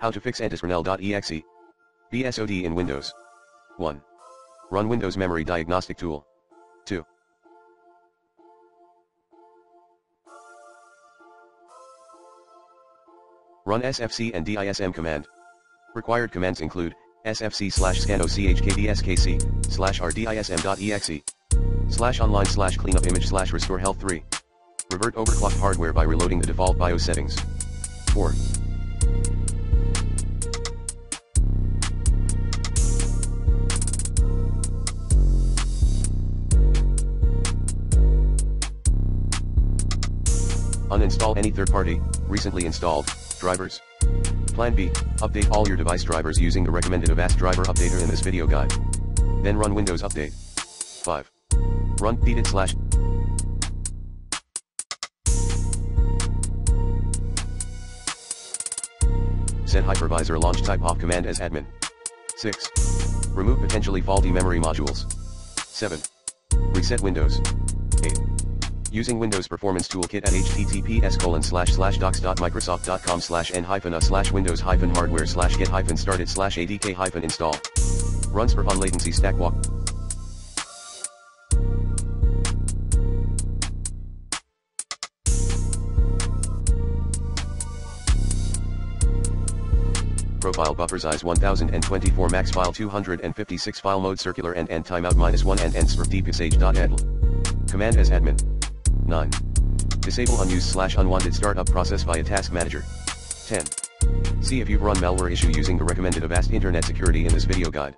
How to fix ntoskrnl.exe. BSOD in Windows. 1. Run Windows Memory Diagnostic Tool. 2. Run SFC and DISM command. Required commands include, sfc slash scanochkdskc, slash rdism.exe, slash online slash cleanup image slash restore health 3. Revert overclocked hardware by reloading the default BIOS settings. 4. Uninstall any third-party, recently installed, drivers. Plan B, update all your device drivers using the recommended Avast driver updater in this video guide. Then run Windows Update. 5. Run pdit slash Set hypervisor launch type off command as admin. 6. Remove potentially faulty memory modules. 7. Reset Windows. 8. Using Windows Performance Toolkit at https colon slash slash docs.microsoft.com slash n hyphen a slash windows hyphen hardware slash get hyphen started slash adk hyphen install. Runs for on latency stack walk. Profile buffer size 1024 max file 256 file mode circular and end timeout minus 1 and ends for deepusage.edl. Command as admin. 9. Disable unused slash unwanted startup process via task manager. 10. See if you've run malware issue using the recommended Avast Internet Security in this video guide.